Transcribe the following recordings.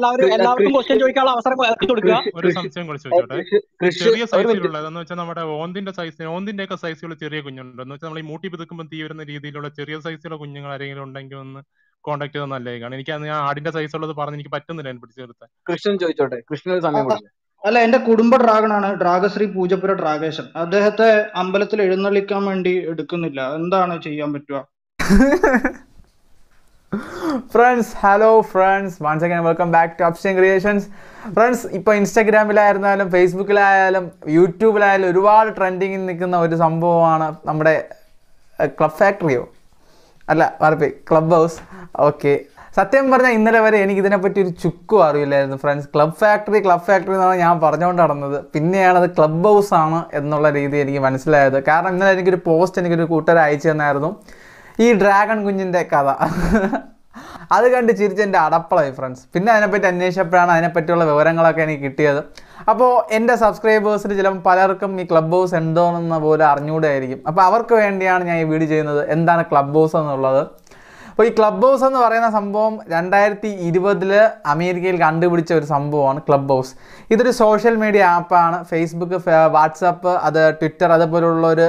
എല്ലാവരും എല്ലാവർക്കും ക്വസ്റ്റ്യൻ ചോദിക്കാനുള്ള അവസരം കൊടുക്കുക. ഒരു സംശയം കൂടി ചോദിച്ചോട്ടെ. ചെറിയ സൈസിലുള്ള എന്ന് വെച്ചാൽ നമ്മുടെ ഓന്തിന്റെ സൈസ് ഓന്തിന്റെ ഒക്കെ സൈസുള്ള ചെറിയ കുഞ്ഞുണ്ട്. എന്ന് വെച്ചാൽ നമ്മൾ ഈ മൂട്ടി പിതുക്കുമ്പോൾ തീ വരുന്ന രീതിയിലുള്ള ചെറിയ സൈസിലുള്ള കുഞ്ഞുങ്ങൾ ആരെങ്കിലും ഉണ്ടെങ്കിൽ ഒന്ന് കോണ്ടാക്ട് ചെയ്താൽ നല്ലതായിരിക്കും. എനിക്ക് ഞാൻ ആടിന്റെ സൈസ് ഉള്ളത് പറഞ്ഞ് എനിക്ക് പറ്റുന്നില്ല അതിനെ പിടിച്ചു നിർത്താൻ. കൃഷ്ണൻ ചോദിച്ചോട്ടെ. കൃഷ്ണൻ ഒരു സമയം കൊടുക്കും. അല്ല എന്റെ കുടുംബ ഡ്രാഗണാണ് ഡ്രാഗശ്രീ പൂജപ്പുര ഡ്രാഗേശൻ അദ്ദേഹത്തെ അമ്പലത്തിൽ എഴുന്നള്ളിക്കാൻ വേണ്ടി എടുക്കുന്നില്ല. എന്താണ് ചെയ്യാൻ പറ്റുക? Friends hello friends once again welcome back to upsting creations friends ഇപ്പോൾ ഇൻസ്റ്റാഗ്രാമിലായിരുന്നാലും ഫേസ്ബുക്കിലായാലും യൂട്യൂബിലായാലും ഒരുപാട് ട്രെൻഡിങ്ങിൽ നിൽക്കുന്ന ഒരു സംഭവമാണ് നമ്മുടെ ക്ലബ് ഫാക്ടറിയോ അല്ല മറപ്പി ക്ലബ് ഹൗസ് ഓക്കെ സത്യം പറഞ്ഞാൽ ഇന്നലെ വരെ എനിക്കിതിനെപ്പറ്റി ഒരു ചുക്കും അറിയില്ലായിരുന്നു friends club factory club factory എന്നാണ് ഞാൻ പറഞ്ഞുകൊണ്ട് നടന്നത്. പിന്നെയാണ് അത് ക്ലബ് ഹൗസ് ആണ് എന്നുള്ള രീതി എനിക്ക് മനസ്സിലായത്. കാരണം ഇന്നലെ എനിക്കൊരു പോസ്റ്റ് എനിക്കൊരു കൂട്ടുകാർ അയച്ചു തന്നായിരുന്നു. ഈ ഡ്രാഗൺ കുഞ്ഞിന്റെ കഥ. അത് കണ്ട് ചിരിച്ച് എന്റെ അടപ്പളായി ഫ്രണ്ട്സ് പിന്നെ അതിനെപ്പറ്റി അന്വേഷിച്ചപ്പോഴാണ് അതിനെപ്പറ്റിയുള്ള വിവരങ്ങളൊക്കെ എനിക്ക് കിട്ടിയത്. അപ്പോൾ എന്റെ സബ്സ്ക്രൈബേഴ്സിൽ ചിലപ്പോൾ പലർക്കും ഈ ക്ലബ് ഹൗസ് എന്തോന്നെന്ന പോലെ അറിഞ്ഞുകൂടെ ആയിരിക്കും അപ്പോൾ അവർക്ക് വേണ്ടിയാണ് ഞാൻ ഈ വീഡിയോ ചെയ്യുന്നത്. എന്താണ് ക്ലബ് ഹൗസ് എന്നുള്ളത്? അപ്പോൾ ഈ ക്ലബ് ഹൗസ് എന്ന് പറയുന്ന സംഭവം രണ്ടായിരത്തി ഇരുപതിൽ അമേരിക്കയിൽ കണ്ടുപിടിച്ച ഒരു സംഭവമാണ് ക്ലബ് ഹൗസ് ഇതൊരു സോഷ്യൽ മീഡിയ ആപ്പാണ് ഫേസ്ബുക്ക് വാട്സപ്പ് അത് ട്വിറ്റർ അതുപോലുള്ള ഒരു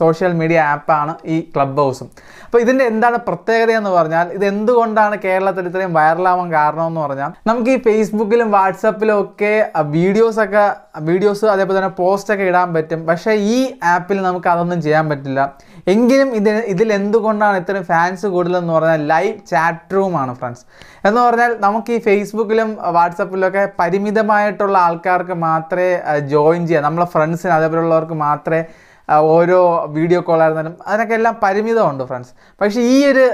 സോഷ്യൽ മീഡിയ ആപ്പാണ് ഈ ക്ലബ് ഹൗസും അപ്പോൾ ഇതിന്റെ എന്താണ് പ്രത്യേകത എന്ന് പറഞ്ഞാൽ ഇത് എന്തുകൊണ്ടാണ് കേരളത്തിൽ ഇത്രയും വൈറലാവാൻ കാരണം എന്ന് പറഞ്ഞാൽ നമുക്ക് ഈ ഫേസ്ബുക്കിലും വാട്സപ്പിലും ഒക്കെ വീഡിയോസൊക്കെ വീഡിയോസ് അതേപോലെ തന്നെ പോസ്റ്റൊക്കെ ഇടാൻ പറ്റും. പക്ഷേ ഈ ആപ്പിൽ നമുക്ക് അതൊന്നും ചെയ്യാൻ പറ്റില്ല. എങ്കിലും ഇതിന് ഇതിൽ എന്തുകൊണ്ടാണ് ഇത്രയും ഫാൻസ് കൂടുതലെന്ന് പറഞ്ഞാൽ ലൈവ് ചാറ്റ് റൂമാണ് ഫ്രണ്ട്സ് എന്ന് പറഞ്ഞാൽ നമുക്ക് ഈ ഫേസ്ബുക്കിലും വാട്സപ്പിലൊക്കെ പരിമിതമായിട്ടുള്ള ആൾക്കാർക്ക് മാത്രമേ ജോയിൻ ചെയ്യാം നമ്മളെ ഫ്രണ്ട്സിന് അതേപോലെയുള്ളവർക്ക് മാത്രമേ ഓരോ വീഡിയോ കോൾ ആയിരുന്നാലും അതിനൊക്കെ എല്ലാം പരിമിതമുണ്ട് ഫ്രണ്ട്സ് പക്ഷേ ഈ ഒരു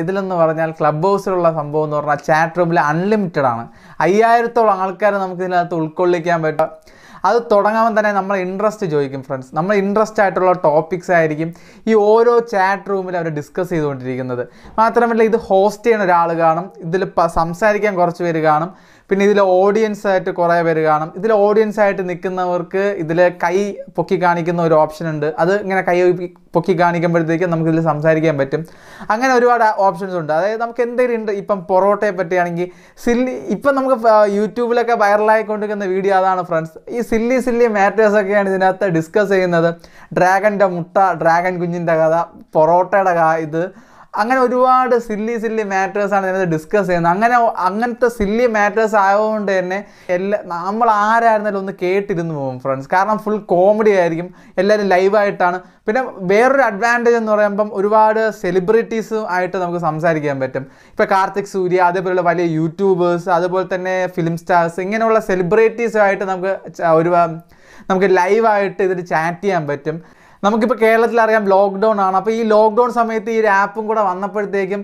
ഇതിലെന്ന് പറഞ്ഞാൽ ക്ലബ് ഹൗസിലുള്ള സംഭവം എന്ന് പറഞ്ഞാൽ ചാറ്റ് റൂമിൽ അൺലിമിറ്റഡ് ആണ്. അയ്യായിരത്തോളം ആൾക്കാരെ നമുക്ക് ഇതിനകത്ത് ഉൾക്കൊള്ളിക്കാൻ പറ്റും. അത് തുടങ്ങാൻ തന്നെ നമ്മൾ ഇൻട്രസ്റ്റ് ചോദിക്കും ഫ്രണ്ട്സ് നമ്മൾ ഇൻട്രസ്റ്റ് ആയിട്ടുള്ള ടോപ്പിക്സ് ആയിരിക്കും ഈ ഓരോ ചാറ്റ് റൂമിൽ അവർ ഡിസ്കസ് ചെയ്തുകൊണ്ടിരിക്കുന്നത്. മാത്രമല്ല ഇത് ഹോസ്റ്റ് ചെയ്യുന്ന ഒരാൾ കാണും ഇതിൽ സംസാരിക്കാൻ കുറച്ച് പേര് കാണും. പിന്നെ ഇതിൽ ഓഡിയൻസ് ആയിട്ട് കുറേ പേര് കാണും. ഇതിൽ ഓഡിയൻസ് ആയിട്ട് നിൽക്കുന്നവർക്ക് ഇതിൽ കൈ പൊക്കി കാണിക്കുന്ന ഒരു ഓപ്ഷൻ ഉണ്ട്. അത് ഇങ്ങനെ കൈ പൊക്കി കാണിക്കുമ്പോഴത്തേക്കും നമുക്കിതിൽ സംസാരിക്കാൻ പറ്റും. അങ്ങനെ ഒരുപാട് ഓപ്ഷൻസ് ഉണ്ട്. അതായത് നമുക്ക് എന്തെങ്കിലും ഉണ്ട് ഇപ്പം പൊറോട്ടയെ പറ്റിയാണെങ്കിൽ സില്ലി ഇപ്പം നമുക്ക് യൂട്യൂബിലൊക്കെ വൈറലായിക്കൊണ്ടിരിക്കുന്ന വീഡിയോ അതാണ് ഫ്രണ്ട്സ് ഈ സില്ലി സില്ലി മാറ്റേഴ്സൊക്കെയാണ് ഇതിനകത്ത് ഡിസ്കസ് ചെയ്യുന്നത്. ഡ്രാഗന്റെ മുട്ട ഡ്രാഗൺ കുഞ്ഞിന്റെ കഥ പൊറോട്ടയുടെ ഇത് അങ്ങനെ ഒരുപാട് സില്ലി സില്ലി മാറ്റേഴ്സാണ് ഇതിനകത്ത് ഡിസ്കസ് ചെയ്യുന്നത്. അങ്ങനെ അങ്ങനത്തെ സില്ലി മാറ്റേഴ്സ് ആയതുകൊണ്ട് തന്നെ എല്ലാ നമ്മൾ ആരായിരുന്നാലും ഒന്ന് കേട്ടിരുന്നു പോകും ഫ്രണ്ട്സ് കാരണം ഫുൾ കോമഡി ആയിരിക്കും എല്ലാവരും ലൈവായിട്ടാണ് പിന്നെ വേറൊരു അഡ്വാന്റേജ് എന്ന് പറയുമ്പം ഒരുപാട് സെലിബ്രിറ്റീസും ആയിട്ട് നമുക്ക് സംസാരിക്കാൻ പറ്റും. ഇപ്പോൾ കാർത്തിക് സൂര്യ അതേപോലെയുള്ള വലിയ യൂട്യൂബേഴ്സ് അതുപോലെ തന്നെ ഫിലിം സ്റ്റാർസ് ഇങ്ങനെയുള്ള സെലിബ്രിറ്റീസുമായിട്ട് നമുക്ക് ഒരു നമുക്ക് ലൈവായിട്ട് ഇതിൽ ചാറ്റ് ചെയ്യാൻ പറ്റും. നമുക്കിപ്പോൾ കേരളത്തിൽ അറിയാം ലോക്ക്ഡൗൺ ആണ്. അപ്പോൾ ഈ ലോക്ക്ഡൗൺ സമയത്ത് ഈ ഒരു ആപ്പും കൂടെ വന്നപ്പോഴത്തേക്കും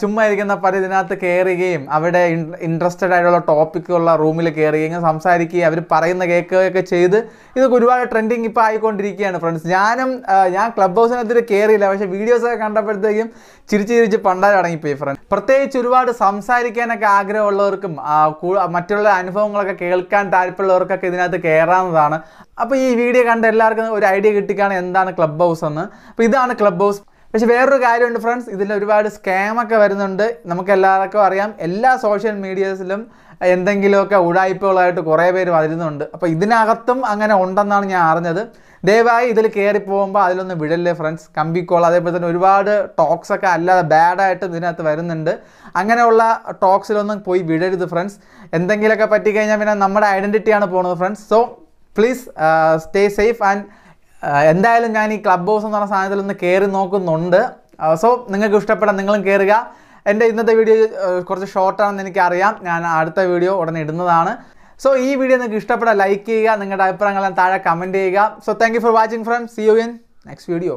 ചുമ്മാ ഇരിക്കുന്ന പല ഇതിനകത്ത് കയറുകയും അവിടെ ഇൻട്രസ്റ്റഡ് ആയിട്ടുള്ള ടോപ്പിക്കുള്ള റൂമിൽ കയറുകയും സംസാരിക്കുകയും അവർ പറയുന്ന കേൾക്കുകയൊക്കെ ചെയ്ത് ഇതൊക്കെ ഒരുപാട് ട്രെൻഡിങ് ഇപ്പോൾ ആയിക്കൊണ്ടിരിക്കുകയാണ് ഫ്രണ്ട്സ് ഞാനും ഞാൻ ക്ലബ് ഹൗസിനകത്ത് കയറിയില്ല പക്ഷേ വീഡിയോസൊക്കെ കണ്ടപ്പോഴത്തേക്കും ചിരിച്ച് ചിരിച്ച് പണ്ടാരം അടങ്ങിപ്പോയി ഫ്രണ്ട് പ്രത്യേകിച്ച് ഒരുപാട് സംസാരിക്കാനൊക്കെ ആഗ്രഹമുള്ളവർക്കും മറ്റുള്ള അനുഭവങ്ങളൊക്കെ കേൾക്കാൻ താല്പര്യമുള്ളവർക്കൊക്കെ ഇതിനകത്ത് കയറാവുന്നതാണ് അപ്പോൾ ഈ വീഡിയോ കണ്ട എല്ലാവർക്കും ഒരു ഐഡിയ കിട്ടിക്കാണ് എന്താണ് ക്ലബ് ഹൗസ് എന്ന്. അപ്പോൾ ഇതാണ് ക്ലബ് ഹൗസ് പക്ഷേ വേറൊരു കാര്യമുണ്ട് ഫ്രണ്ട്സ് ഇതിൽ ഒരുപാട് സ്കാം ഒക്കെ വരുന്നുണ്ട്. നമുക്ക് എല്ലാവർക്കും അറിയാം. എല്ലാ സോഷ്യൽ മീഡിയസിലും എന്തെങ്കിലുമൊക്കെ ഉടായ്പകളായിട്ട് കുറേ പേര് വരുന്നുണ്ട്. അപ്പോൾ ഇതിനകത്തും അങ്ങനെ ഉണ്ടെന്നാണ് ഞാൻ അറിഞ്ഞത്. ദയവായി ഇതിൽ കയറി പോകുമ്പോൾ അതിലൊന്ന് വിടല്ലേ ഫ്രണ്ട്സ് കമ്പിക്കോൾ അതേപോലെ തന്നെ ഒരുപാട് ടോക്സ് ഒക്കെ അല്ലാതെ ബാഡായിട്ട് ഇതിനകത്ത് വരുന്നുണ്ട്. അങ്ങനെയുള്ള ടോക്സിലൊന്നും പോയി വിടരുത് ഫ്രണ്ട്സ് എന്തെങ്കിലുമൊക്കെ പറ്റിക്കഴിഞ്ഞാൽ പിന്നെ നമ്മുടെ ഐഡന്റിറ്റിയാണ് പോകുന്നത് friends so please stay safe and എന്തായാലും ഞാൻ ഈ ക്ലബ് ഹൗസ് എന്ന് പറഞ്ഞ സാധനത്തിൽ ഒന്ന് കയറി നോക്കുന്നുണ്ട്. സോ നിങ്ങൾക്ക് ഇഷ്ടപ്പെടാൻ നിങ്ങളും കയറുക എന്റെ ഇന്നത്തെ വീഡിയോ കുറച്ച് ഷോർട്ടാണെന്ന് എനിക്കറിയാം. ഞാൻ അടുത്ത വീഡിയോ ഉടനെ ഇടുന്നതാണ്. സോ ഈ വീഡിയോ നിങ്ങൾക്ക് ഇഷ്ടപ്പെടാൻ ലൈക്ക് ചെയ്യുക. നിങ്ങളുടെ അഭിപ്രായങ്ങളെല്ലാം താഴെ കമന്റ് ചെയ്യുക. So thank for watching friends see you in next video